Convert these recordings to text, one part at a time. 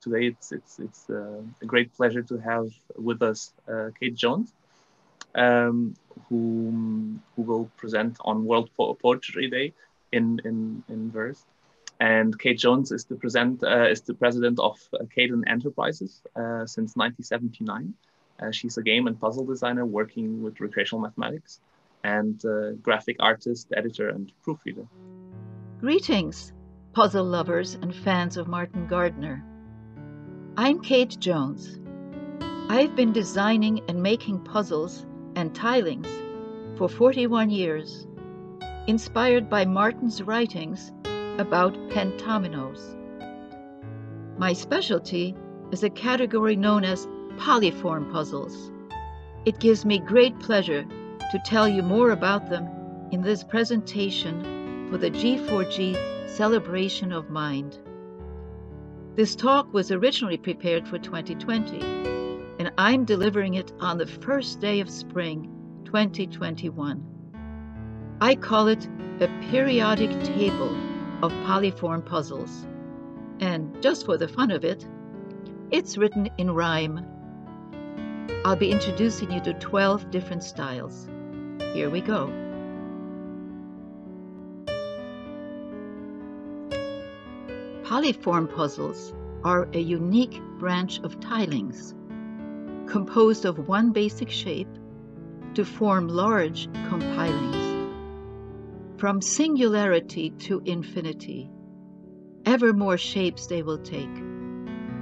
today it's it's it's uh, a great pleasure to have with us uh, Kate Jones, um, who who will present on World po Poetry Day in in in verse. And Kate Jones is the present uh, is the president of Kadon Enterprises uh, since 1979. Uh, she's a game and puzzle designer working with recreational mathematics, and graphic artist, editor, and proofreader. Greetings, puzzle lovers and fans of Martin Gardner. I'm Kate Jones. I've been designing and making puzzles and tilings for 41 years, inspired by Martin's writings about pentominoes. My specialty is a category known as polyform puzzles. It gives me great pleasure to tell you more about them in this presentation for the G4G Celebration of Mind. This talk was originally prepared for 2020, and I'm delivering it on the first day of spring 2021. I call it a periodic table of polyform puzzles. And just for the fun of it, it's written in rhyme. I'll be introducing you to 12 different styles. Here we go. Polyform puzzles are a unique branch of tilings, composed of one basic shape to form large compilings. From singularity to infinity, ever more shapes they will take,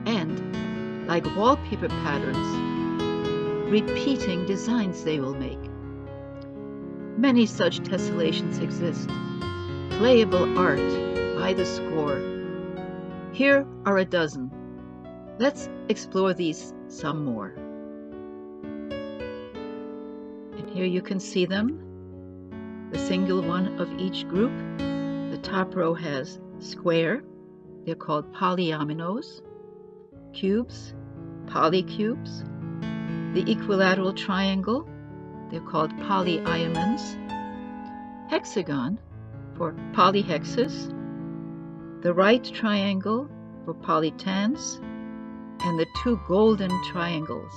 and, like wallpaper patterns, repeating designs they will make. Many such tessellations exist, playable art by the score here are a dozen. Let's explore these some more. And here you can see them, the single one of each group. The top row has square, they're called polyominoes, cubes, polycubes, the equilateral triangle, they're called polyiamonds, hexagon for polyhexes, the right triangle for polytans, and the two golden triangles,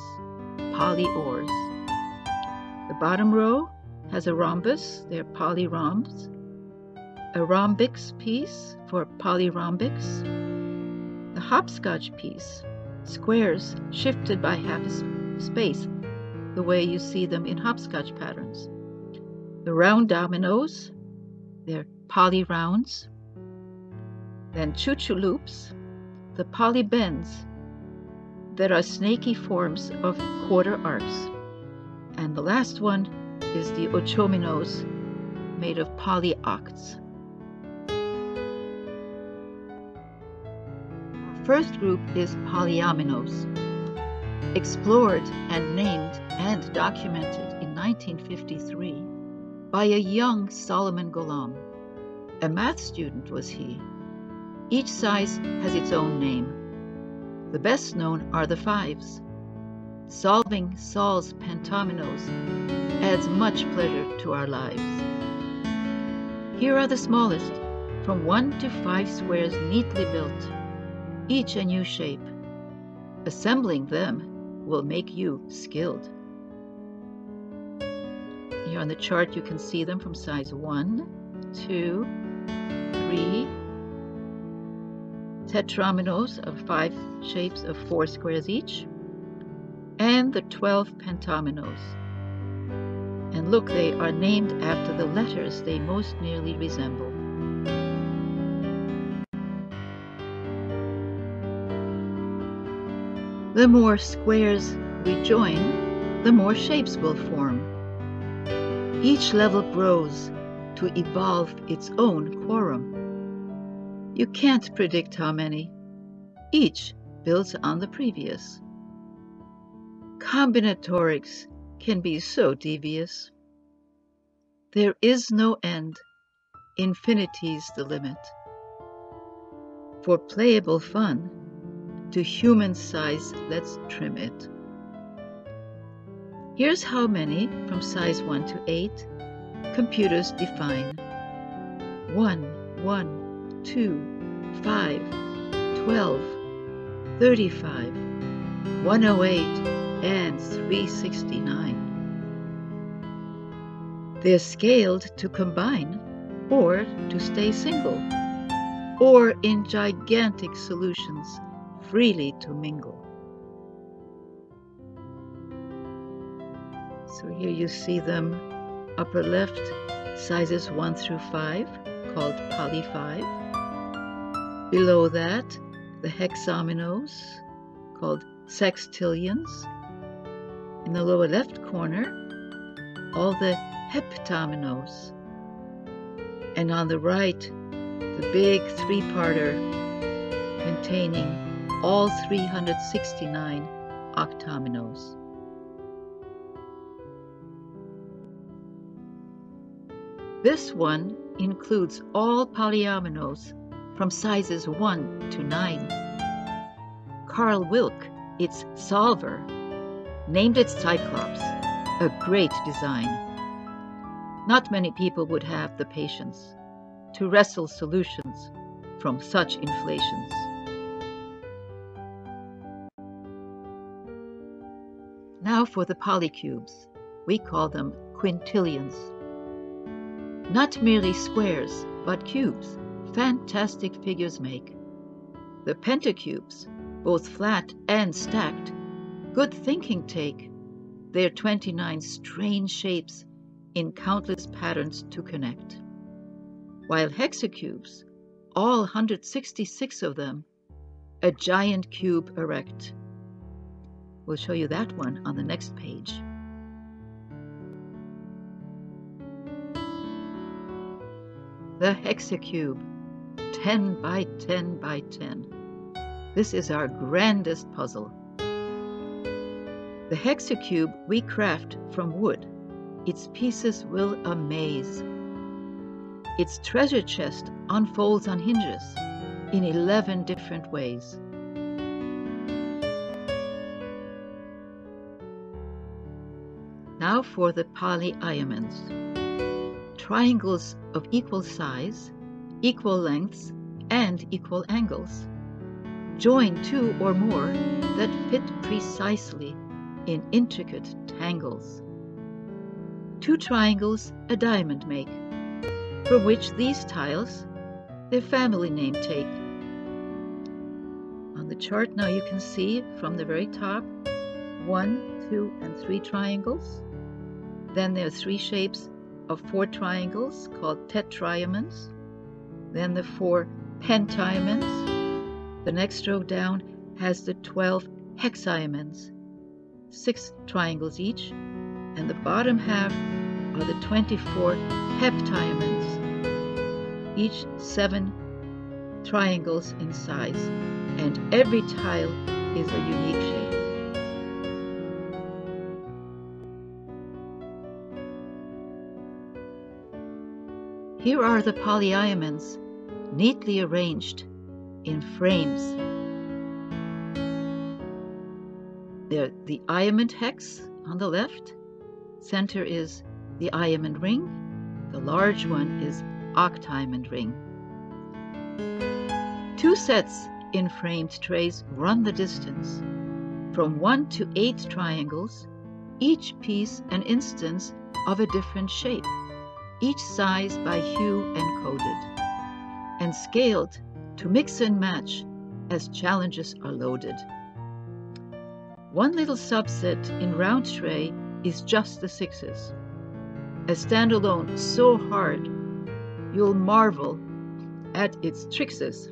polyores. The bottom row has a rhombus, they're polyrhombs, a rhombics piece for polyrombiks, the hopscotch piece, squares shifted by half space, the way you see them in hopscotch patterns. The round dominoes, they're polyrounds, then choo-choo loops, the polybends that are snaky forms of quarter arcs. And the last one is the ochominos made of polyocts. First group is polyominoes, explored and named and documented in 1953 by a young Solomon Golomb. A math student was he each size has its own name. The best known are the fives. Solving Sol's pentominoes adds much pleasure to our lives. Here are the smallest, from one to five squares neatly built, each a new shape. Assembling them will make you skilled. Here on the chart you can see them from size 1, 2, 3, tetrominoes of five shapes of four squares each, and the 12 pentominoes. And look, they are named after the letters they most nearly resemble. The more squares we join, the more shapes will form. Each level grows to evolve its own quorum. You can't predict how many. Each builds on the previous. Combinatorics can be so devious. There is no end. Infinity's the limit. For playable fun, to human size, let's trim it. Here's how many, from size 1 to 8, computers define. 1, 1, 2, 5, 12, 35, 108, and 369. They're scaled to combine or to stay single, or in gigantic solutions freely to mingle. So here you see them upper left, sizes 1 through 5, called poly 5. Below that, the hexaminos, called sextillions. In the lower left corner, all the heptaminos. And on the right, the big three-parter containing all 369 octaminos. This one includes all polyaminos from sizes 1 to 9. Carl Wilk, its solver, named it Cyclops, a great design. Not many people would have the patience to wrestle solutions from such inflations. Now for the polycubes. We call them quintillions. Not merely squares, but cubes, fantastic figures make. The pentacubes, both flat and stacked, good thinking take, their 29 strange shapes in countless patterns to connect. While hexacubes, all 166 of them, a giant cube erect. We'll show you that one on the next page. The hexacube, 10 by 10 by 10. This is our grandest puzzle. The hexacube we craft from wood its pieces will amaze. Its treasure chest unfolds on hinges in 11 different ways. Now for the polyiamonds. Triangles of equal size, equal lengths, and equal angles. Join two or more that fit precisely in intricate tangles. Two triangles a diamond make, from which these tiles their family name take. On the chart now you can see from the very top one, two, and three triangles. Then there are three shapes of four triangles called tetraiamins. Then the four pentaiamins. The next row down has the 12 hexaiamins, six triangles each, and the bottom half are the 24 heptaiamins, each seven triangles in size, and every tile is a unique shape. Here are the polyiamonds, neatly arranged in frames. They're the iamond hex on the left, Center is the iamond ring. The large one is octiamond ring. Two sets in framed trays run the distance. From one to eight triangles, each piece an instance of a different shape, each size by hue and coded, and scaled to mix and match as challenges are loaded. One little subset in round tray is just the sixes. A standalone so hard, you'll marvel at its trickses.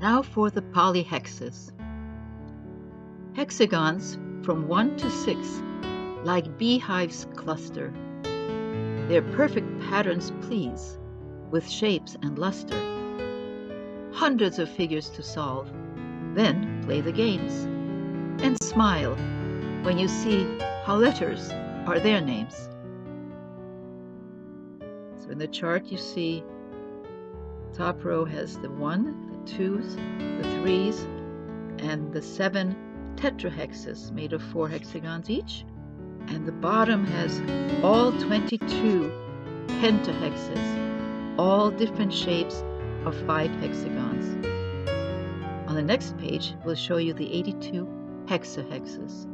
Now for the polyhexes. Hexagons from 1 to 6, like beehives cluster. Their perfect patterns please, with shapes and luster. Hundreds of figures to solve, then play the games. And smile when you see how letters are their names. So in the chart you see top row has the 1, the 2s, the 3s, and the 7 tetrahexes made of 4 hexagons each. And the bottom has all 22 pentahexes all different shapes of five hexagons. On the next page, we'll show you the 82 hexahexes.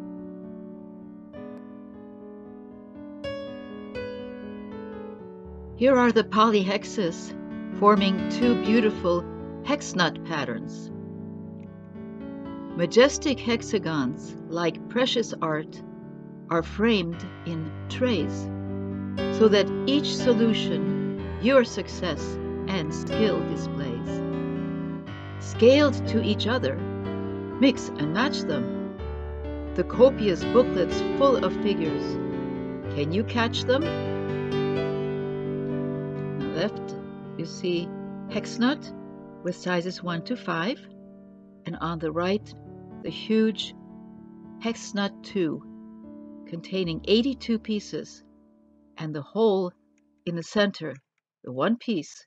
Here are the polyhexes forming two beautiful hex nut patterns. Majestic hexagons, like precious art, are framed in trays so that each solution, your success and skill displays. Scaled to each other, mix and match them. The copious booklets full of figures. Can you catch them? left, you see hex nut with sizes 1 to 5, and on the right, the huge hex nut 2 containing 82 pieces, and the hole in the center, the one piece,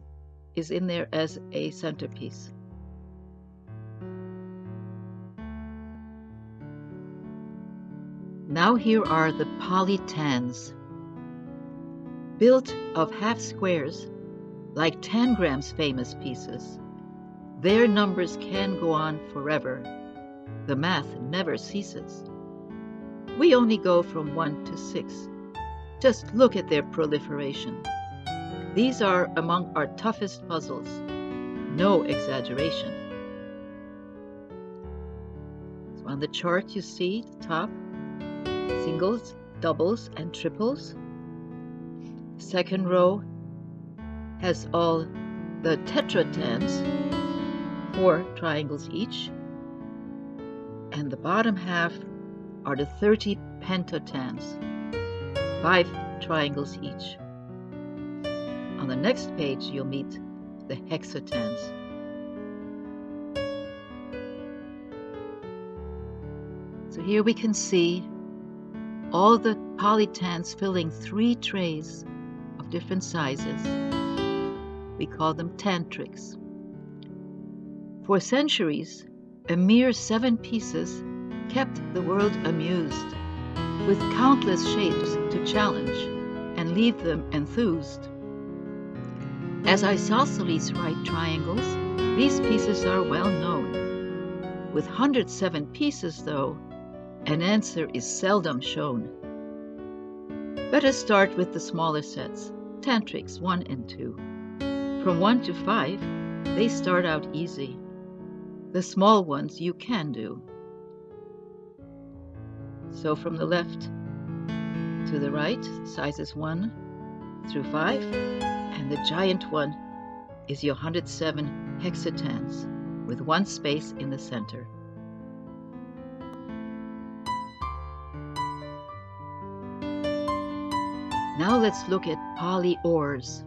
is in there as a centerpiece. Now here are the polytans. Built of half squares like Tangram's famous pieces. Their numbers can go on forever. The math never ceases. We only go from 1 to 6. Just look at their proliferation. These are among our toughest puzzles. No exaggeration. So on the chart you see the top, singles, doubles, and triples. Second row, has all the tetratans, four triangles each, and the bottom half are the 30 pentatans, five triangles each. On the next page, you'll meet the hexatans. So here we can see all the polytans filling three trays of different sizes. We call them tantrics. For centuries, a mere seven pieces kept the world amused, with countless shapes to challenge and leave them enthused. As isosceles right triangles, these pieces are well known. With 107 pieces, though, an answer is seldom shown. Better start with the smaller sets, tantrics 1 and 2. From 1 to 5, they start out easy. The small ones you can do. So from the left to the right, sizes 1 through 5, and the giant one is your 107 hexatans with one space in the center. Now let's look at polyores.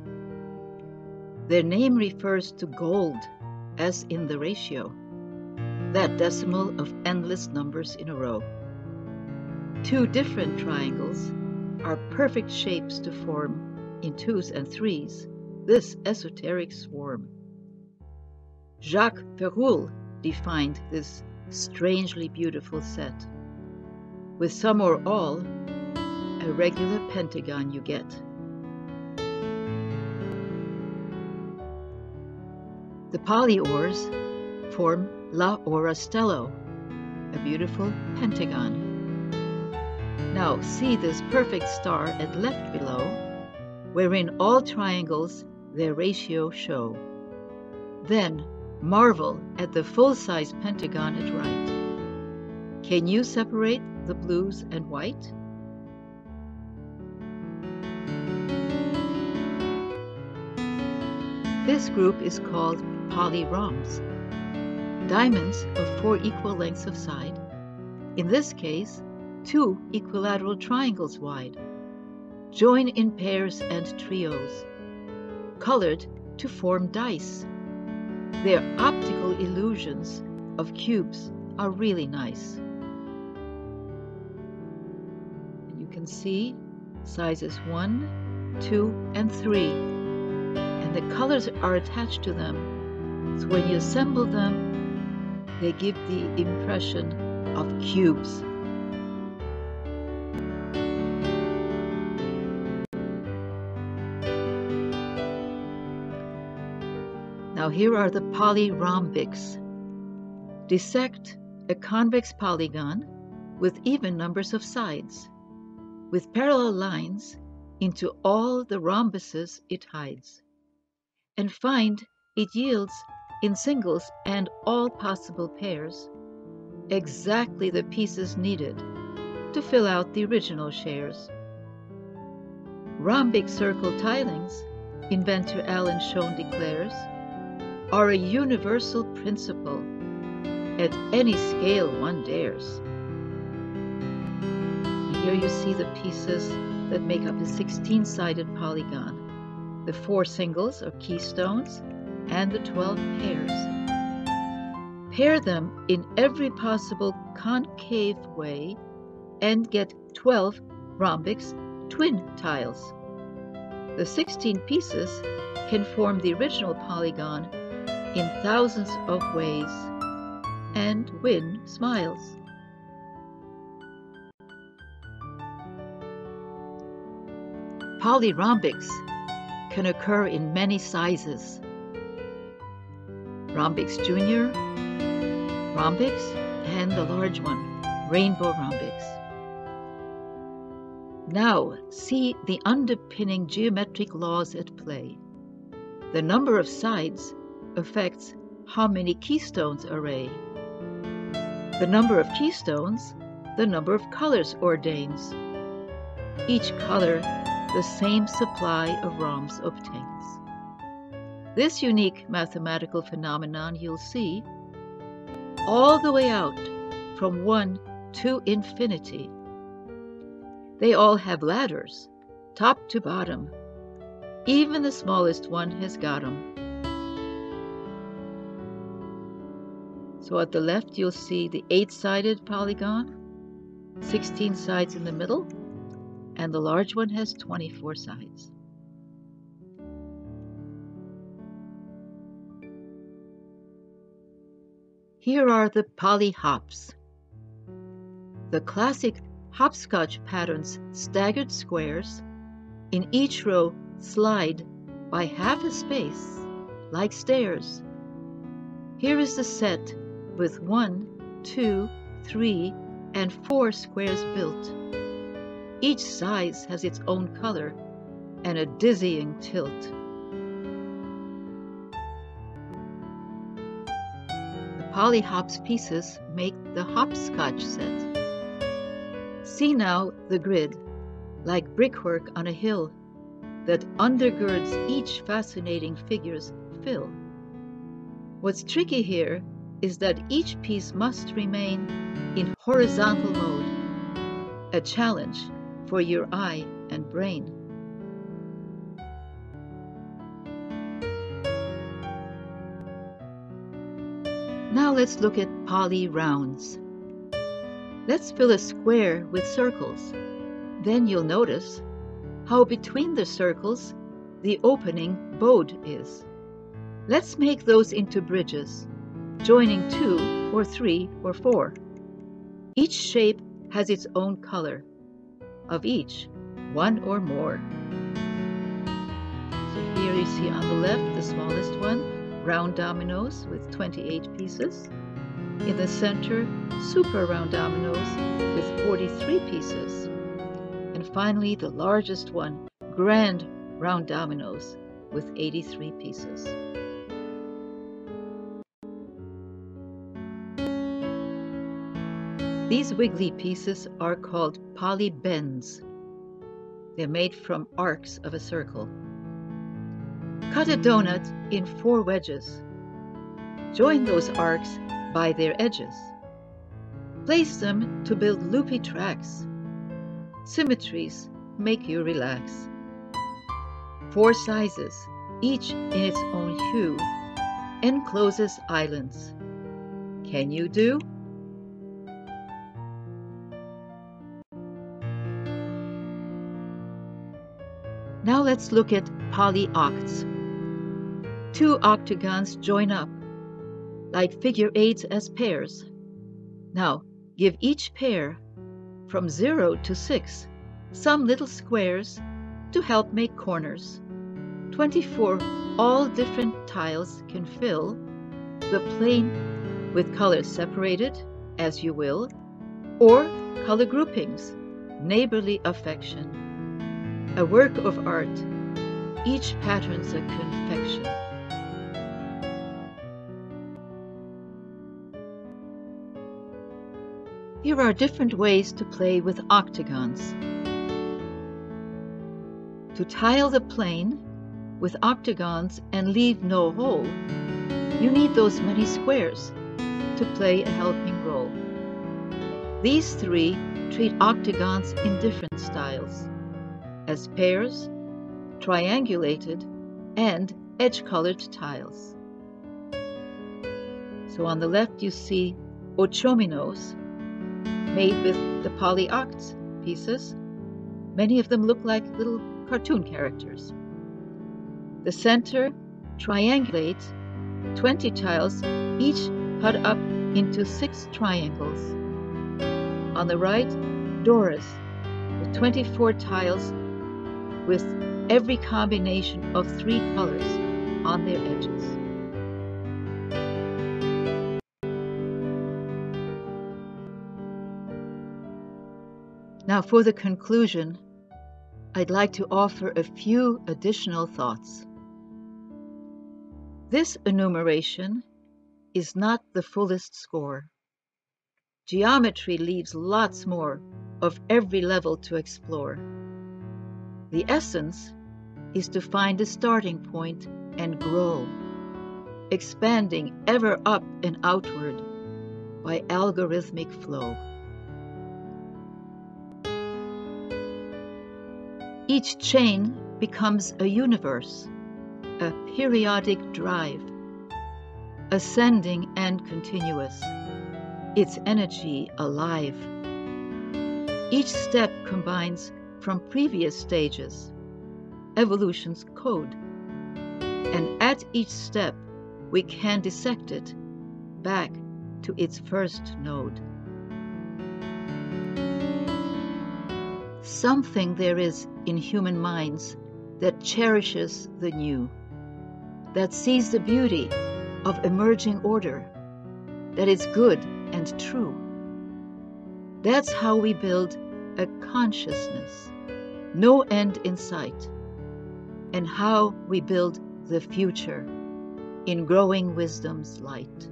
Their name refers to gold, as in the ratio, that decimal of endless numbers in a row. Two different triangles are perfect shapes to form in twos and threes this esoteric swarm. Jacques Peroule defined this strangely beautiful set. With some or all, a regular pentagon you get. The polyores form La Stello, a beautiful pentagon. Now see this perfect star at left below, wherein all triangles their ratio show. Then marvel at the full-size pentagon at right. Can you separate the blues and white? This group is called polyrhombs, diamonds of four equal lengths of side, in this case, two equilateral triangles wide, join in pairs and trios, colored to form dice. Their optical illusions of cubes are really nice. You can see sizes 1, 2, and 3, and the colors are attached to them. So when you assemble them, they give the impression of cubes. Now here are the polyrombiks. Dissect a convex polygon with even numbers of sides, with parallel lines into all the rhombuses it hides, and find it yields in singles and all possible pairs exactly the pieces needed to fill out the original shares. Rhombic circle tilings, inventor Alan Schoen declares, are a universal principle at any scale one dares. Here you see the pieces that make up a 16-sided polygon, the four singles or keystones, and the 12 pairs. Pair them in every possible concave way and get 12 rhombics twin tiles. The 16 pieces can form the original polygon in thousands of ways and win smiles. Polyrombiks can occur in many sizes. Rhombics Junior, rhombics, and the large one, rainbow rhombics. Now see the underpinning geometric laws at play. The number of sides affects how many keystones array. The number of keystones, the number of colors ordains. Each color the same supply of rhombs obtains. This unique mathematical phenomenon you'll see all the way out from 1 to infinity. They all have ladders, top to bottom. Even the smallest one has got 'em. So at the left, you'll see the eight-sided polygon, 16 sides in the middle, and the large one has 24 sides. Here are the polyhops. The classic hopscotch pattern's staggered squares in each row slide by half a space like stairs. Here is the set with one, two, three, and four squares built. Each size has its own color and a dizzying tilt. Polyhops pieces make the hopscotch set. See now the grid, like brickwork on a hill, that undergirds each fascinating figure's fill. What's tricky here is that each piece must remain in horizontal mode, a challenge for your eye and brain. Let's look at poly rounds. Let's fill a square with circles. Then you'll notice how between the circles the opening bowed is. Let's make those into bridges joining two or three or four. Each shape has its own color, of each, one or more. So here you see on the left, the smallest one, round dominoes with 28 pieces. In the center, super round dominoes with 43 pieces. And finally, the largest one, grand round dominoes with 83 pieces. These wiggly pieces are called polybends. They're made from arcs of a circle. Cut a donut in four wedges. Join those arcs by their edges. Place them to build loopy tracks. Symmetries make you relax. Four sizes, each in its own hue, encloses islands. Can you do? Now let's look at polyocts. Two octagons join up, like figure eights as pairs. Now, give each pair, from 0 to 6, some little squares to help make corners. 24 all different tiles can fill the plane with colors separated, as you will, or color groupings, neighborly affection. A work of art, each pattern's a confection. Here are different ways to play with octagons. To tile the plane with octagons and leave no hole, you need those many squares to play a helping role. These three treat octagons in different styles, as pairs, triangulated, and edge-colored tiles. So on the left you see ochominos, made with the polyoct pieces. Many of them look like little cartoon characters. The center triangulates 20 tiles, each cut up into six triangles. On the right, Doris, with 24 tiles with every combination of three colors on their edges. Now for the conclusion, I'd like to offer a few additional thoughts. This enumeration is not the fullest score. Geometry leaves lots more of every level to explore. The essence is to find a starting point and grow, expanding ever up and outward by algorithmic flow. Each chain becomes a universe, a periodic drive, ascending and continuous, its energy alive. Each step combines from previous stages, evolution's code, and at each step we can dissect it back to its first node. Something there is in human minds that cherishes the new, that sees the beauty of emerging order, that is good and true. That's how we build a consciousness, no end in sight, and how we build the future in growing wisdom's light.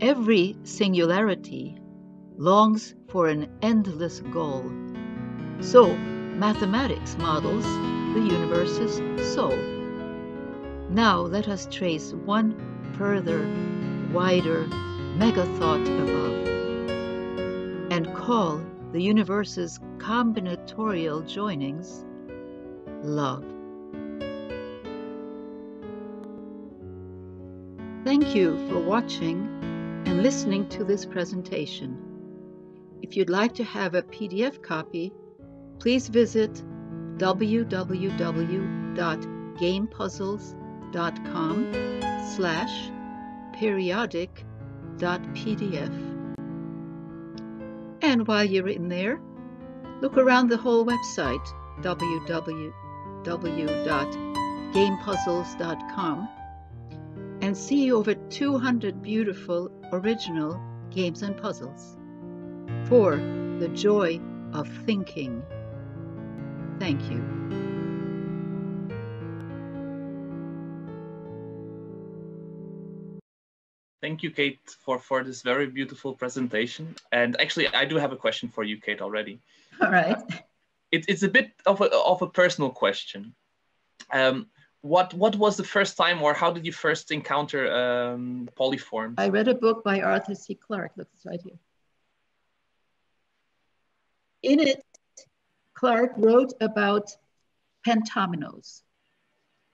Every singularity longs for an endless goal. So, mathematics models the universe's soul. Now let us trace one further, wider mega thought above and call the universe's combinatorial joinings love. Thank you for watching and listening to this presentation. If you'd like to have a PDF copy, please visit www.gamepuzzles.com slash periodic.pdf. And while you're in there, look around the whole website, www.gamepuzzles.com, and see over 200 beautiful original games and puzzles for the joy of thinking. Thank you. Thank you, Kate, for, for this very beautiful presentation. And actually, I do have a question for you, Kate, already. All right. It, it's a bit of a, of a personal question. Um, what what was the first time or how did you first encounter um, polyforms? I read a book by Arthur C. Clarke. Look, it's right here. In it, Clarke wrote about pentominoes.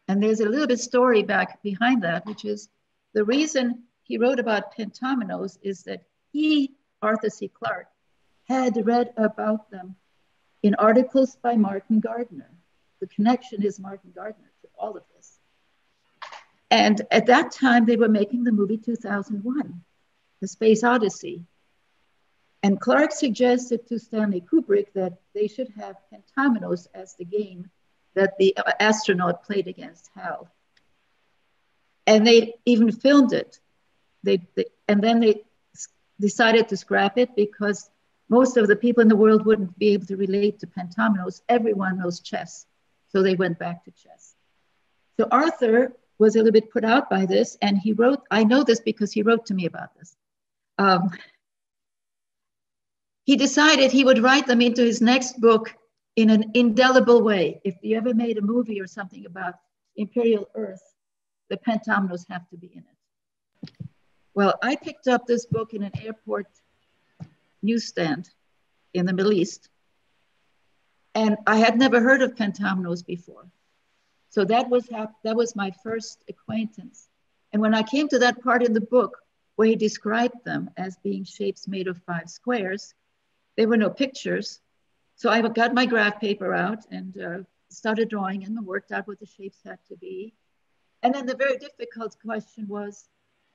And there's a little bit story back behind that, which is the reason he wrote about pentominoes is that he, Arthur C. Clarke, had read about them in articles by Martin Gardner. The connection is Martin Gardner to all of this. And at that time, they were making the movie 2001, The Space Odyssey. And Clarke suggested to Stanley Kubrick that they should have Pentominoes as the game that the astronaut played against Hal. And they even filmed it. They, they, and then they decided to scrap it because most of the people in the world wouldn't be able to relate to Pentominoes. Everyone knows chess. So they went back to chess. So Arthur was a little bit put out by this, and he wrote, I know this because he wrote to me about this. Um, he decided he would write them into his next book in an indelible way. If you ever made a movie or something about Imperial Earth, the Pentominoes have to be in it. Well, I picked up this book in an airport newsstand in the Middle East, and I had never heard of Pentominoes before. So that was how, that was my first acquaintance. And when I came to that part in the book where he described them as being shapes made of five squares, there were no pictures. So I got my graph paper out and uh, started drawing and worked out what the shapes had to be. And then the very difficult question was,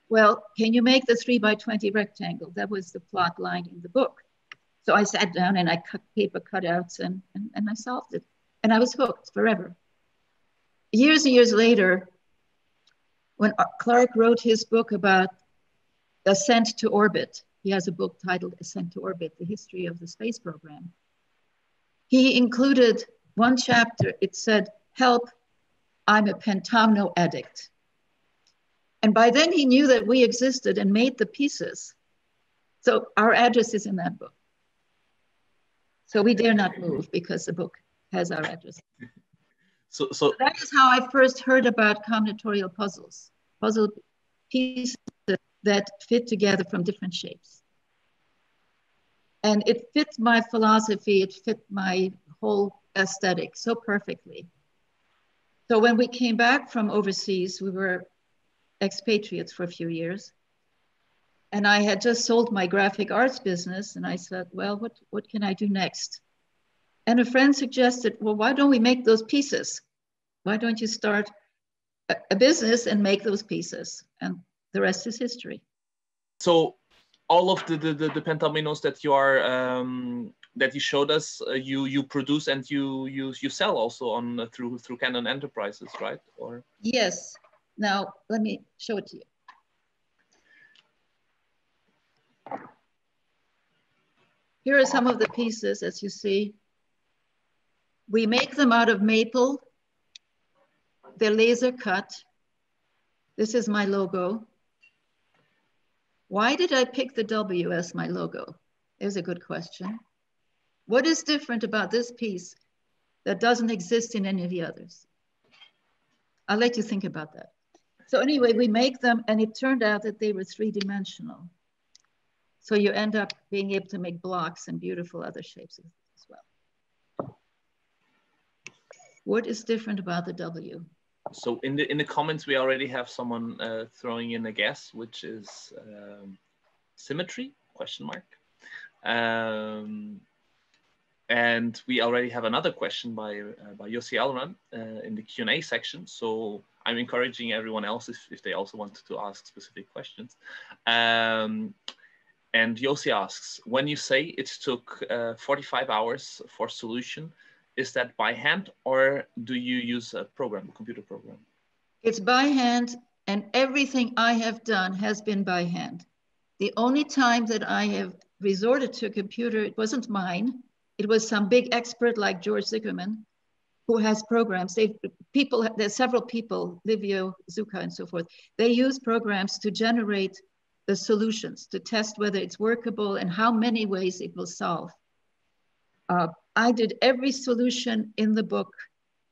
well, can you make the three by 20 rectangle? That was the plot line in the book. So I sat down and I cut paper cutouts and, and, and I solved it. And I was hooked forever years and years later, when Clarke wrote his book about ascent to orbit, he has a book titled Ascent to Orbit, the history of the space program. He included one chapter, it said, help, I'm a pentomino addict. And by then he knew that we existed and made the pieces. So our address is in that book. So we dare not move because the book has our address. So, so that is how I first heard about combinatorial puzzles, puzzle pieces that fit together from different shapes. And it fit my philosophy, it fit my whole aesthetic so perfectly. So when we came back from overseas, we were expatriates for a few years. And I had just sold my graphic arts business. And I said, well, what, what can I do next? And a friend suggested, well, why don't we make those pieces? Why don't you start a, a business and make those pieces? And the rest is history. So all of the, the, the, the pentominoes that you are um, that you showed us, uh, you you produce and you you you sell also on uh, through through Kadon Enterprises, right? Or yes. Now let me show it to you. Here are some of the pieces, as you see. We make them out of maple. They're laser cut. This is my logo. Why did I pick the W as my logo? Is a good question. What is different about this piece that doesn't exist in any of the others? I'll let you think about that. So anyway, we make them and it turned out that they were three-dimensional. So you end up being able to make blocks and beautiful other shapes. As well. What is different about the W? So in the in the comments, we already have someone uh, throwing in a guess, which is um, symmetry? Question mark. Um, and we already have another question by uh, by Yossi Alran uh, in the Q and A section. So I'm encouraging everyone else if, if they also want to ask specific questions. Um, and Yossi asks, when you say it took uh, 45 hours for solution, is that by hand or do you use a program, a computer program? It's by hand and everything I have done has been by hand. The only time that I have resorted to a computer, it wasn't mine. It was some big expert like George Sicherman who has programs. They people, there's several people, Livio, Zucca, and so forth. They use programs to generate the solutions, to test whether it's workable and how many ways it will solve. Uh, I did every solution in the book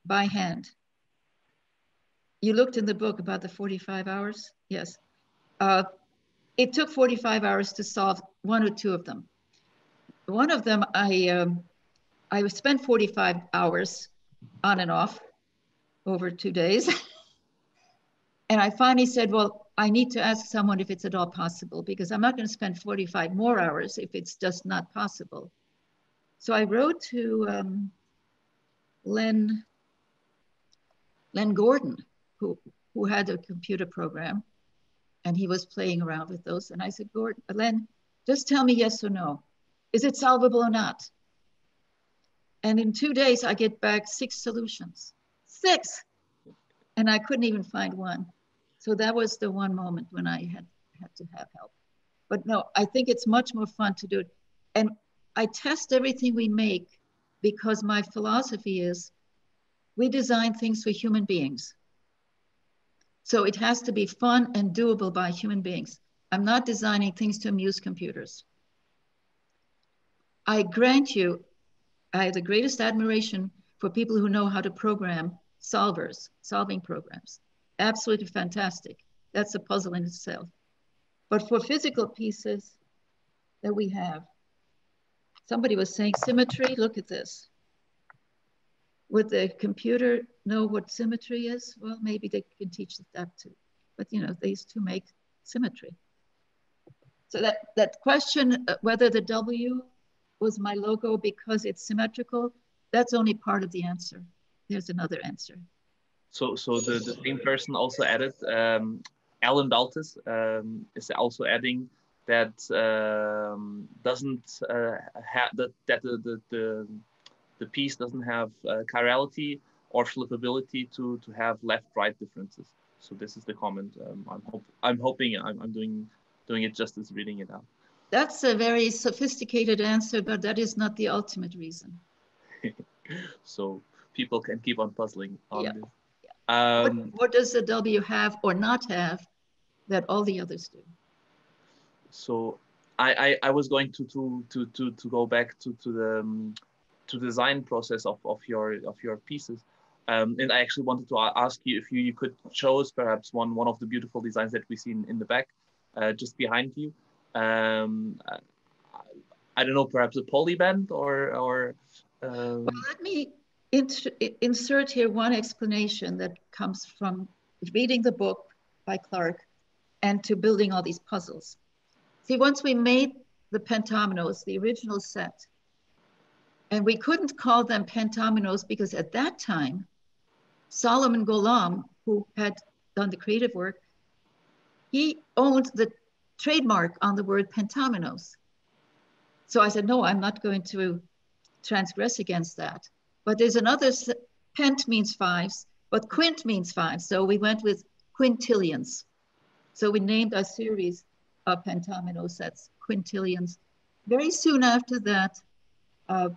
by hand. You looked in the book about the 45 hours? Yes. Uh, it took 45 hours to solve one or two of them. One of them, I, um, I spent 45 hours on and off over two days. and I finally said, well, I need to ask someone if it's at all possible because I'm not going to spend 45 more hours if it's just not possible. So I wrote to um, Len, Len Gordon, who, who had a computer program, and he was playing around with those. And I said, Gordon, Len, just tell me yes or no. Is it solvable or not? And in two days, I get back six solutions. Six! And I couldn't even find one. So that was the one moment when I had, had to have help. But no, I think it's much more fun to do it. And I test everything we make because my philosophy is we design things for human beings. So it has to be fun and doable by human beings. I'm not designing things to amuse computers. I grant you, I have the greatest admiration for people who know how to program solvers, solving programs. Absolutely fantastic. That's a puzzle in itself. But for physical pieces that we have, somebody was saying symmetry, look at this. Would the computer know what symmetry is? Well, maybe they can teach that too. But you know, these two make symmetry. So that, that question, uh, whether the W was my logo because it's symmetrical, that's only part of the answer. There's another answer. So, so the, the same person also added, um, Alan Daltis um, is also adding that um, doesn't uh, have that, that the, the, the, the, piece doesn't have uh, chirality or flippability to, to have left-right differences. So this is the comment. Um, I'm, hope, I'm hoping I'm, I'm doing, doing it justice reading it out. That's a very sophisticated answer, but that is not the ultimate reason. so people can keep on puzzling on yeah. this. Yeah. Um, what, what, does the W have or not have that all the others do? So I, I, I was going to, to, to, to, to go back to, to the um, to design process of, of your of your pieces. Um, and I actually wanted to ask you if you, you could us perhaps one one of the beautiful designs that we see in, in the back, uh, just behind you um, I don't know, perhaps a polybend or, or um... well, let me insert here one explanation that comes from reading the book by Clarke and to building all these puzzles. See, once we made the pentominoes, the original set, and we couldn't call them pentominoes because at that time, Solomon Golomb, who had done the creative work, he owned the trademark on the word pentominoes. So I said, no, I'm not going to transgress against that. But there's another, pent means fives, but quint means five. So we went with quintillions. So we named our series of pentomino sets quintillions. Very soon after that, uh,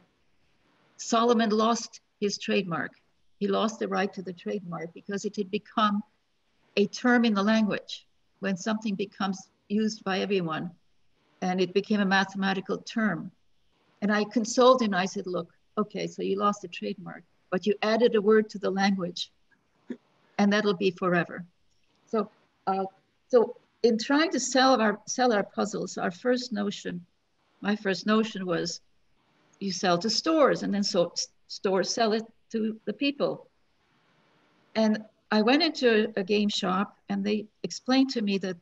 Solomon lost his trademark. He lost the right to the trademark because it had become a term in the language. When something becomes used by everyone. And it became a mathematical term. And I consoled him. I said, look, okay, so you lost the trademark, but you added a word to the language and that'll be forever. So, uh, so in trying to sell our, sell our puzzles, our first notion, my first notion was you sell to stores and then so stores sell it to the people. And I went into a game shop and they explained to me that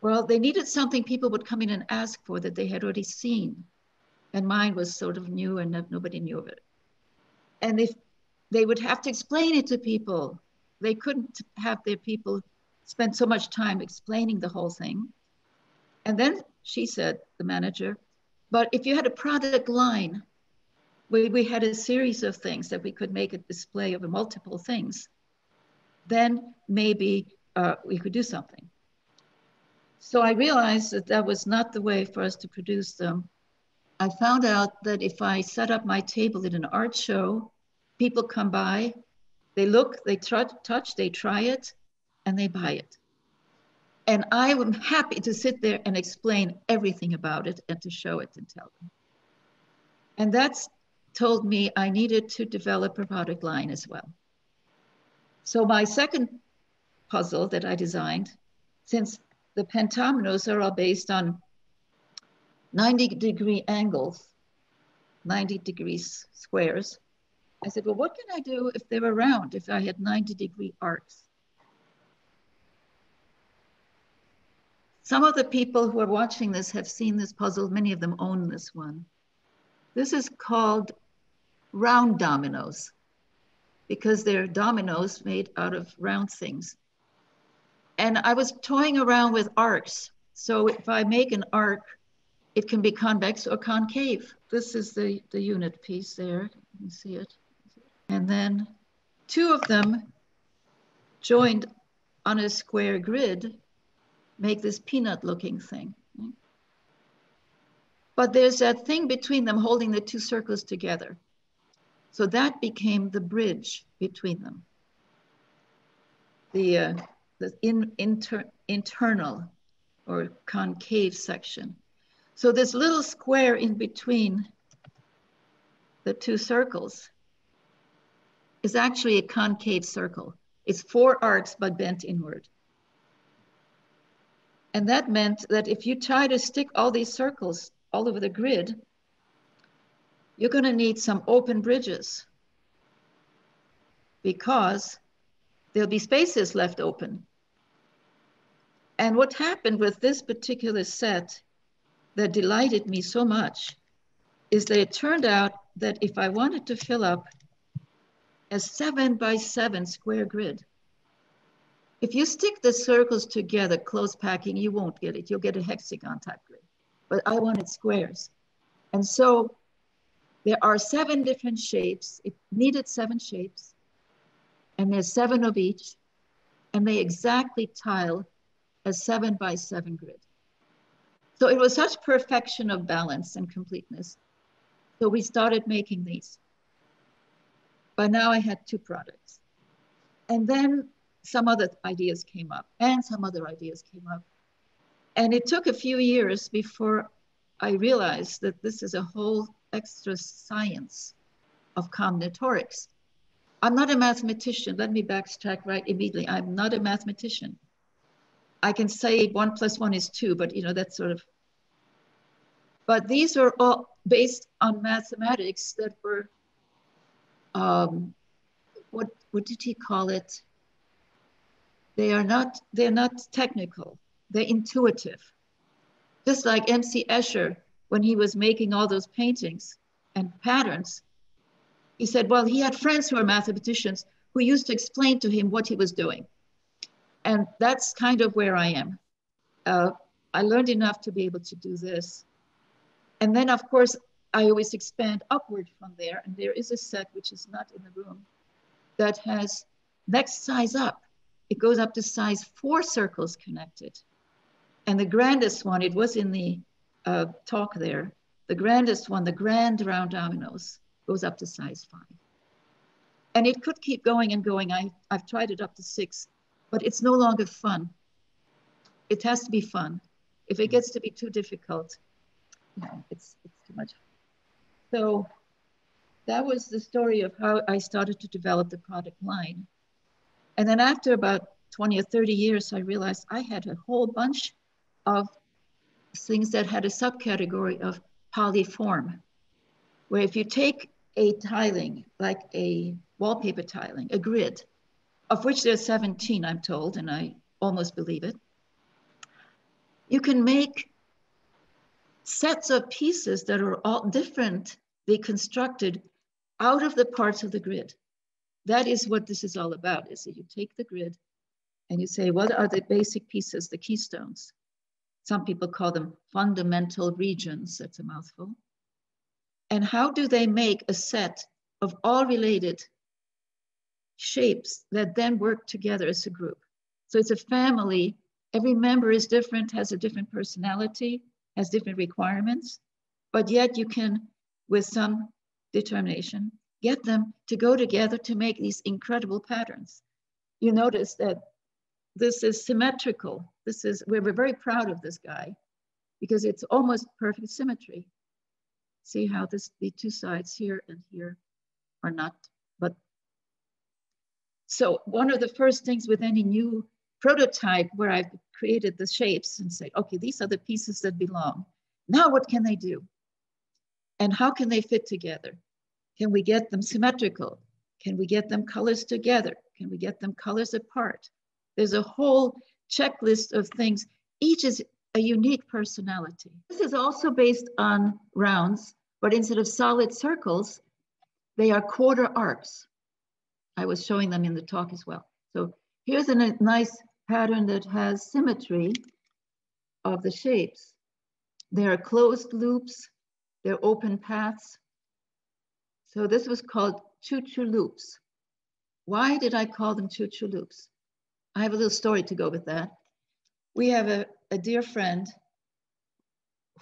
well, they needed something people would come in and ask for that they had already seen. And mine was sort of new and nobody knew of it. And if they would have to explain it to people, they couldn't have their people spend so much time explaining the whole thing. And then she said, the manager, but if you had a product line, we, we had a series of things that we could make a display of multiple things, then maybe uh, we could do something. So I realized that that was not the way for us to produce them. I found out that if I set up my table at an art show, people come by, they look, they touch, they try it, and they buy it. And I am happy to sit there and explain everything about it and to show it and tell them. And that's told me I needed to develop a product line as well. So my second puzzle that I designed, since the pentominoes are all based on 90 degree angles, 90 degrees squares. I said, well, what can I do if they were round, if I had 90 degree arcs? Some of the people who are watching this have seen this puzzle. Many of them own this one. This is called round dominoes because they're dominoes made out of round things and I was toying around with arcs. So if I make an arc it can be convex or concave. This is the, the unit piece there. You can see it. And then two of them joined on a square grid make this peanut looking thing. But there's that thing between them holding the two circles together. So that became the bridge between them. The, uh, the in, inter, internal or concave section. So this little square in between the two circles is actually a concave circle. It's four arcs but bent inward. And that meant that if you try to stick all these circles all over the grid, you're going to need some open bridges because there'll be spaces left open. And what happened with this particular set that delighted me so much is that it turned out that if I wanted to fill up a seven by seven square grid, if you stick the circles together, close packing, you won't get it. You'll get a hexagon type grid. But I wanted squares. And so there are seven different shapes. It needed seven shapes. And there's seven of each. And they exactly tile a seven by seven grid. So it was such perfection of balance and completeness. So we started making these. By now I had two products. And then some other ideas came up and some other ideas came up. And it took a few years before I realized that this is a whole extra science of combinatorics. I'm not a mathematician. Let me backtrack right immediately. I'm not a mathematician. I can say one plus one is two, but you know, that's sort of, but these are all based on mathematics that were, um, what, what did he call it? They are not, they're not technical, they're intuitive. Just like M.C. Escher, when he was making all those paintings and patterns, he said, well, he had friends who are mathematicians who used to explain to him what he was doing. And that's kind of where I am. Uh, I learned enough to be able to do this. And then, of course, I always expand upward from there. And there is a set which is not in the room that has next size up it goes up to size four circles connected. And the grandest one, it was in the uh, talk there, the grandest one, the grand round dominoes, goes up to size five. And it could keep going and going. I, I've tried it up to six, but it's no longer fun. It has to be fun. If it gets to be too difficult, it's, it's too much. So that was the story of how I started to develop the product line. And then after about 20 or 30 years, I realized I had a whole bunch of things that had a subcategory of polyform, where if you take a tiling, like a wallpaper tiling, a grid, of which there's 17, I'm told, and I almost believe it, you can make sets of pieces that are all differently constructed out of the parts of the grid that is what this is all about, is that you take the grid and you say, what are the basic pieces, the keystones? Some people call them fundamental regions, that's a mouthful. And how do they make a set of all related shapes that then work together as a group? So it's a family, every member is different, has a different personality, has different requirements, but yet you can, with some determination, get them to go together to make these incredible patterns. You notice that this is symmetrical. This is, we're, very proud of this guy because it's almost perfect symmetry. See how this, the two sides here and here are not, but. So one of the first things with any new prototype where I've created the shapes and say, okay, these are the pieces that belong. Now what can they do? And how can they fit together? Can we get them symmetrical? Can we get them colors together? Can we get them colors apart? There's a whole checklist of things. Each is a unique personality. This is also based on rounds, but instead of solid circles, they are quarter arcs. I was showing them in the talk as well. So here's a nice pattern that has symmetry of the shapes. There are closed loops, there are open paths. So this was called choo-choo loops. Why did I call them choo-choo loops? I have a little story to go with that. We have a, a dear friend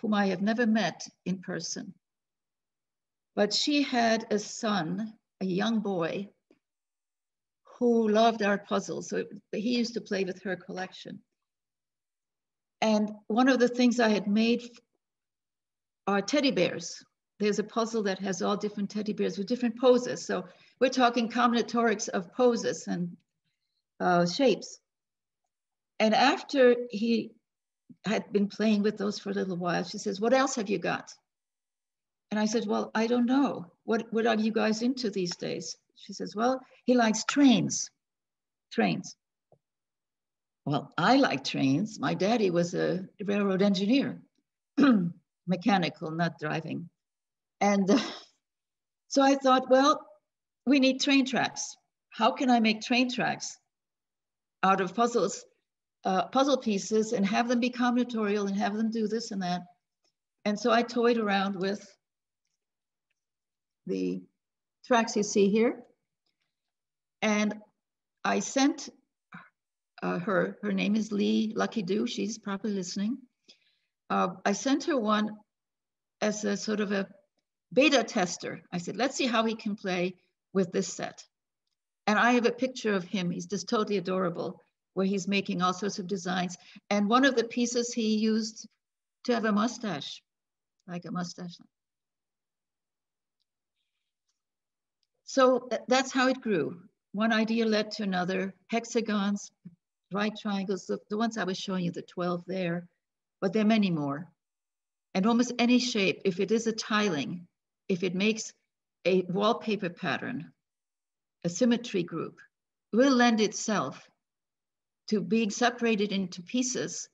whom I have never met in person, but she had a son, a young boy, who loved our puzzles. So he used to play with her collection. And one of the things I had made are teddy bears. There's a puzzle that has all different teddy bears with different poses. So we're talking combinatorics of poses and uh, shapes. And after he had been playing with those for a little while, she says, What else have you got? And I said, Well, I don't know. What, what are you guys into these days? She says, Well, he likes trains. Trains. Well, I like trains. My daddy was a railroad engineer, mechanical, not driving. And uh, so I thought, well, we need train tracks. How can I make train tracks out of puzzles, uh, puzzle pieces and have them be combinatorial and have them do this and that? And so I toyed around with the tracks you see here. And I sent uh, her, her name is Lee Lucky Do. She's probably listening. Uh, I sent her one as a sort of a beta tester. I said, let's see how he can play with this set. And I have a picture of him. He's just totally adorable, where he's making all sorts of designs. And one of the pieces he used to have a mustache, like a mustache. So uh, that's how it grew. One idea led to another, hexagons, right triangles, the, the ones I was showing you, the 12 there, but there are many more. And almost any shape, if it is a tiling, if it makes a wallpaper pattern, a symmetry group, will lend itself to being separated into pieces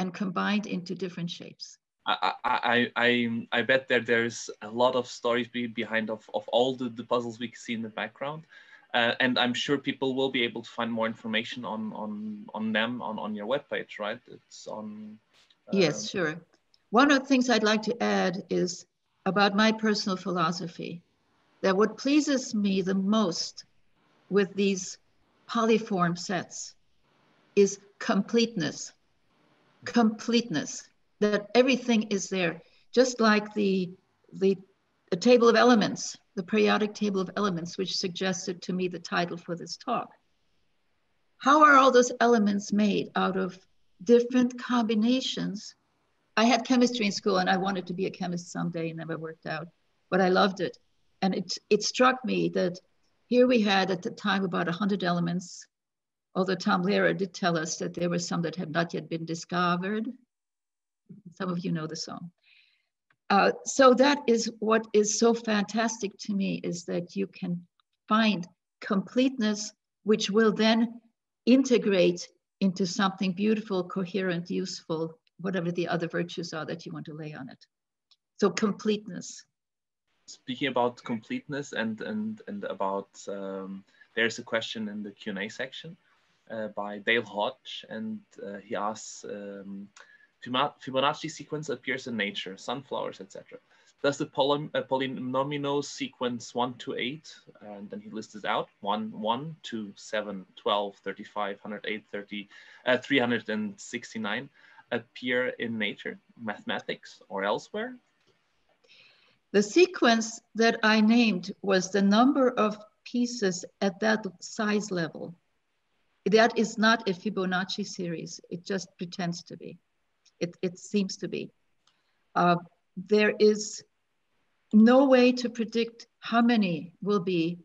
and combined into different shapes. I, I, I, I bet that there's a lot of stories behind of, of all the, the puzzles we see in the background. Uh, and I'm sure people will be able to find more information on on on them on on your webpage, right? It's on. Yes, sure. One of the things I'd like to add is about my personal philosophy. That what pleases me the most with these polyform sets is completeness. Completeness. That everything is there, just like the the, the table of elements the periodic table of elements, which suggested to me the title for this talk. How are all those elements made out of different combinations? I had chemistry in school and I wanted to be a chemist someday, never worked out, but I loved it. And it, it struck me that here we had at the time about 100 elements, although Tom Lehrer did tell us that there were some that have not yet been discovered. Some of you know the song. Uh, so that is what is so fantastic to me is that you can find completeness, which will then integrate into something beautiful, coherent, useful, whatever the other virtues are that you want to lay on it. So completeness. Speaking about completeness and and and about um, there's a question in the Q and A section uh, by Dale Hodge, and uh, he asks. Um, Fibonacci sequence appears in nature, sunflowers, etc. Does the poly, uh, polynomial sequence 1 to 8, and then he lists it out, 1, 1, 2, 7, 12, 35, 108, 30, uh, 369, appear in nature, mathematics, or elsewhere? The sequence that I named was the number of pieces at that size level. That is not a Fibonacci series. It just pretends to be. It, it seems to be. Uh, there is no way to predict how many will be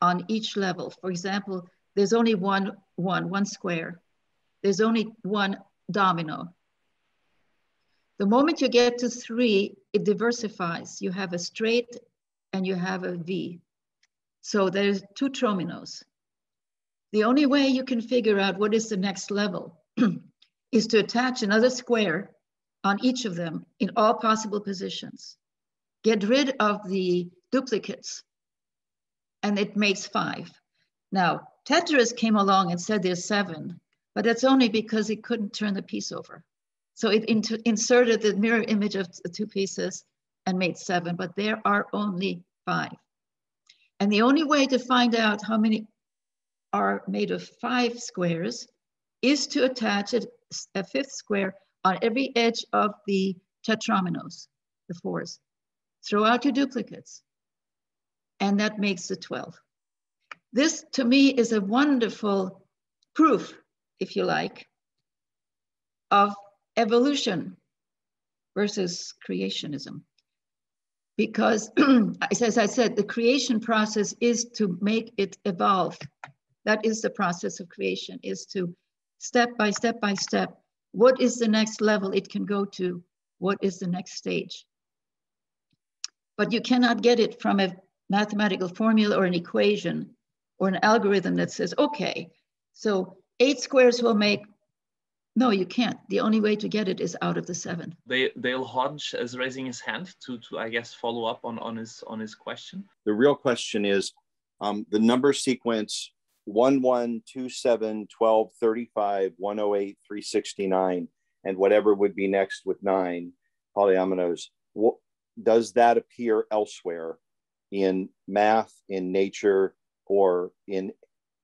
on each level. For example, there's only one, one, one square. There's only one domino. The moment you get to three, it diversifies. You have a straight and you have a V. So there's two trominos. The only way you can figure out what is the next level is to attach another square on each of them in all possible positions. Get rid of the duplicates, and it makes five. Now, Tetris came along and said there's seven, but that's only because he couldn't turn the piece over. So it inserted the mirror image of the two pieces and made seven, but there are only five. And the only way to find out how many are made of five squares is to attach a, a fifth square on every edge of the tetrominoes, the fours. Throw out your duplicates, and that makes the 12. This, to me, is a wonderful proof, if you like, of evolution versus creationism. Because, as I said, the creation process is to make it evolve. That is the process of creation, is to step by step by step, what is the next level it can go to? What is the next stage? But you cannot get it from a mathematical formula or an equation or an algorithm that says, okay, so eight squares will make no, you can't. The only way to get it is out of the seven. They, Dale Hodge is raising his hand to, to I guess, follow up on, on his on his question. The real question is um, the number sequence 1, 1, 2, 7, 12, 35, 108, 369, and whatever would be next with nine polyominoes. What, does that appear elsewhere in math, in nature, or in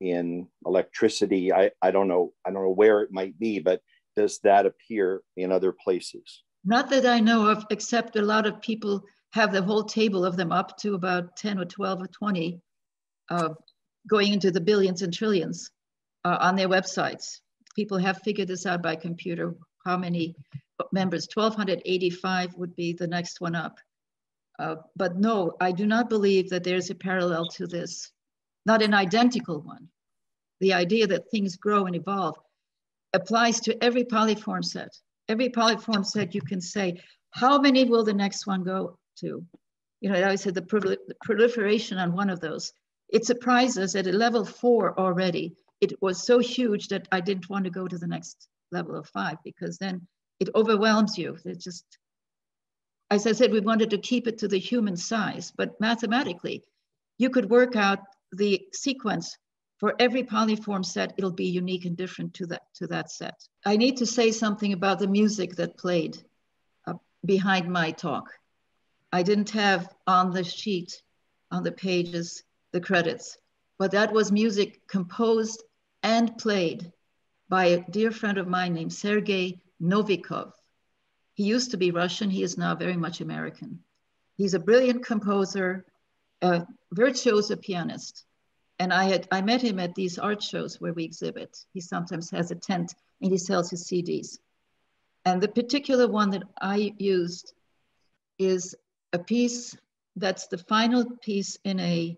in electricity. I, I don't know. I don't know where it might be, but does that appear in other places? Not that I know of, except a lot of people have the whole table of them up to about 10 or 12 or 20, uh, going into the billions and trillions uh, on their websites. People have figured this out by computer, how many members, 1285 would be the next one up. Uh, but no, I do not believe that there's a parallel to this not an identical one. The idea that things grow and evolve applies to every polyform set. Every polyform set, you can say, how many will the next one go to? You know, I always said the, the proliferation on one of those. It surprised us at a level four already. It was so huge that I didn't want to go to the next level of five because then it overwhelms you. It just, as I said, we wanted to keep it to the human size, but mathematically, you could work out the sequence for every polyform set, it'll be unique and different to that, to that set. I need to say something about the music that played uh, behind my talk. I didn't have on the sheet, on the pages, the credits, but that was music composed and played by a dear friend of mine named Sergei Novikov. He used to be Russian, he is now very much American. He's a brilliant composer, a virtuoso pianist. And I had I met him at these art shows where we exhibit. He sometimes has a tent and he sells his CDs. And the particular one that I used is a piece that's the final piece in a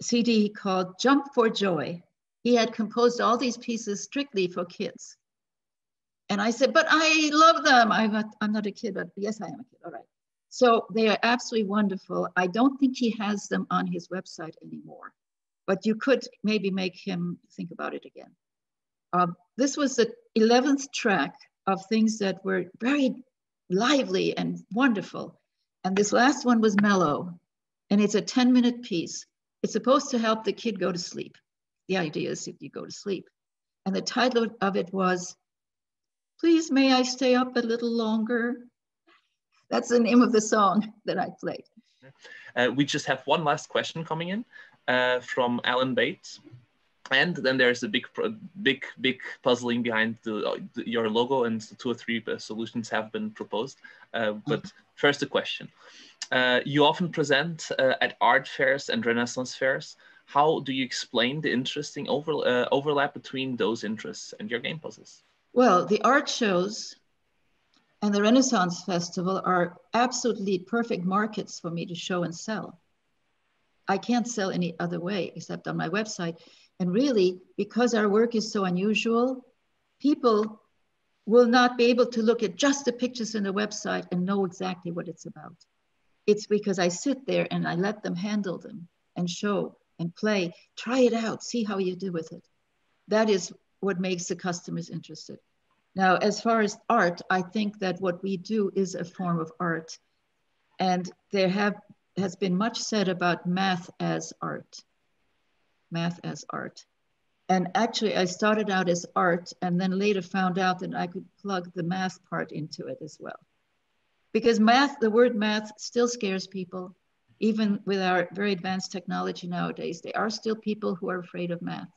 CD called Jump for Joy. He had composed all these pieces strictly for kids. And I said, but I love them. I'm not, I'm not a kid, but yes, I am a kid. All right. So they are absolutely wonderful. I don't think he has them on his website anymore, but you could maybe make him think about it again. Uh, this was the 11th track of things that were very lively and wonderful. And this last one was mellow, and it's a 10 minute piece. It's supposed to help the kid go to sleep. The idea is if you go to sleep. And the title of it was, Please May I Stay Up a Little Longer? That's the name of the song that I played. Uh, we just have one last question coming in uh, from Alan Bates. And then there's a big, big, big puzzling behind the, the, your logo, and two or three uh, solutions have been proposed. Uh, but mm -hmm. first, a question: uh, You often present uh, at art fairs and Renaissance fairs. How do you explain the interesting over, overlap between those interests and your game puzzles? Well, the art shows and the Renaissance Festival are absolutely perfect markets for me to show and sell. I can't sell any other way except on my website. And really, because our work is so unusual, people will not be able to look at just the pictures in the website and know exactly what it's about. It's because I sit there and I let them handle them and show and play, try it out, see how you do with it. That is what makes the customers interested. Now, as far as art, I think that what we do is a form of art. And there have has been much said about math as art. Math as art. And actually, I started out as art and then later found out that I could plug the math part into it as well. Because math, the word math still scares people, even with our very advanced technology nowadays. There are still people who are afraid of math.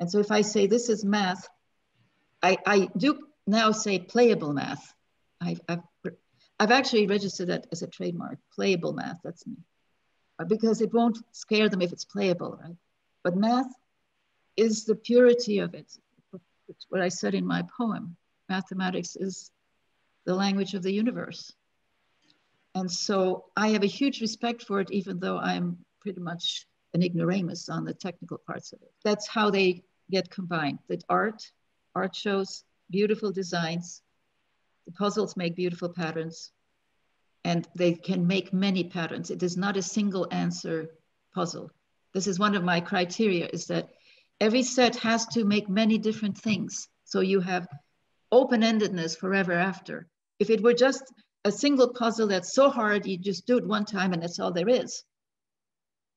And so if I say this is math, I, I do now say playable math. I've, I've, I've actually registered that as a trademark, playable math, that's me. Uh, because it won't scare them if it's playable, right? But math is the purity of it. It's what I said in my poem. Mathematics is the language of the universe. And so I have a huge respect for it, even though I'm pretty much an ignoramus on the technical parts of it. That's how they get combined. That art, art shows beautiful designs, the puzzles make beautiful patterns, and they can make many patterns. It is not a single answer puzzle. This is one of my criteria is that every set has to make many different things. So you have open-endedness forever after. If it were just a single puzzle that's so hard, you just do it one time and that's all there is.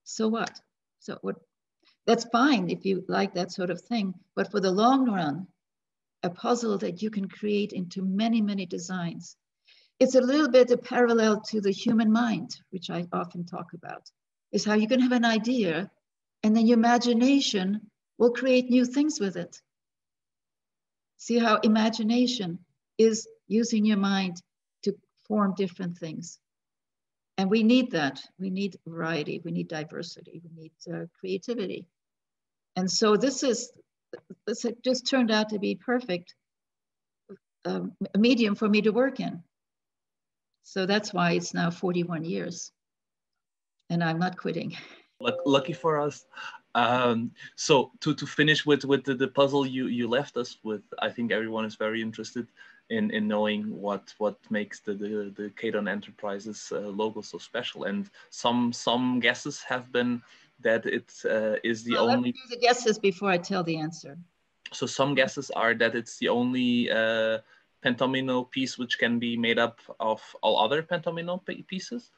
So what? So what? That's fine if you like that sort of thing. But for the long run, a puzzle that you can create into many, many designs. It's a little bit a parallel to the human mind, which I often talk about, is how you can have an idea and then your imagination will create new things with it. See how imagination is using your mind to form different things. And we need that. We need variety. We need diversity. We need uh, creativity. And so this is, this just turned out to be perfect um, medium for me to work in. So that's why it's now 41 years and I'm not quitting. Lucky for us. Um, so to, to finish with, with the, the, puzzle you, you left us with, I think everyone is very interested in, in knowing what, what makes the, the, the Kadon Enterprises uh, logo so special. And some, some guesses have been that it uh, is the well, only- Let me do the guesses before I tell the answer. So some guesses are that it's the only uh, pentomino piece which can be made up of all other pentomino pieces.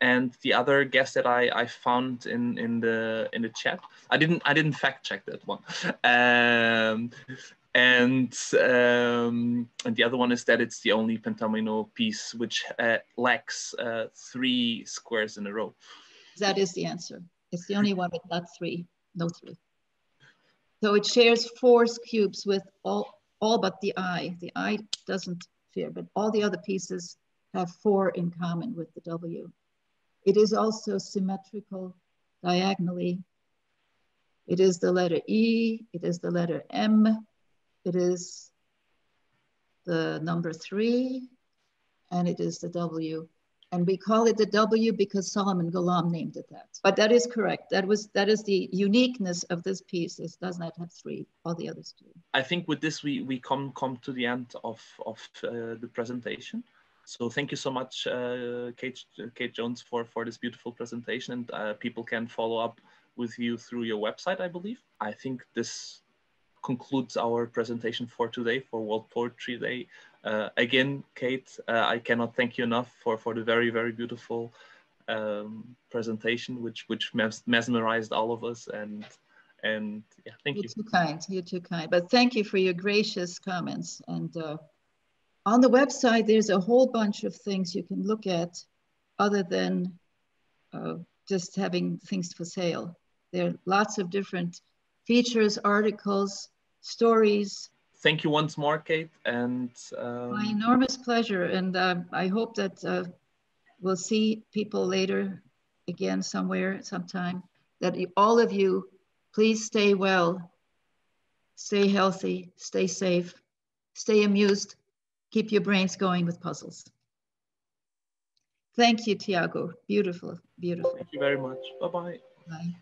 And the other guess that I, I found in, in the in the chat, I didn't I didn't fact check that one. Um, and um, and the other one is that it's the only pentomino piece which uh, lacks uh, three squares in a row. That is the answer. It's the only one with not three, no three. So it shares four cubes with all all but the eye. The eye doesn't share, but all the other pieces have four in common with the W. It is also symmetrical diagonally. It is the letter E, it is the letter M, it is the number three, and it is the W. And we call it the W because Solomon Golomb named it that. But that is correct. That was that is the uniqueness of this piece. It does not have three. All the others do. I think with this we we come come to the end of of uh, the presentation. So thank you so much, uh, Kate, Kate Jones, for, for this beautiful presentation. And uh, people can follow up with you through your website, I believe. I think this concludes our presentation for today for World Poetry Day. Uh, again, Kate, uh, I cannot thank you enough for, for the very, very beautiful um, presentation, which which mes mesmerized all of us. And and yeah, thank You're you. You're too kind. You're too kind. But thank you for your gracious comments and. Uh, on the website, there's a whole bunch of things you can look at other than uh, just having things for sale. There are lots of different features, articles, stories. Thank you once more, Kate. And um... my enormous pleasure. And uh, I hope that uh, we'll see people later again somewhere, sometime. That you, all of you, please stay well, stay healthy, stay safe, stay amused, keep your brains going with puzzles. Thank you, Tiago. Beautiful, beautiful. Thank you very much. Bye-bye. Bye.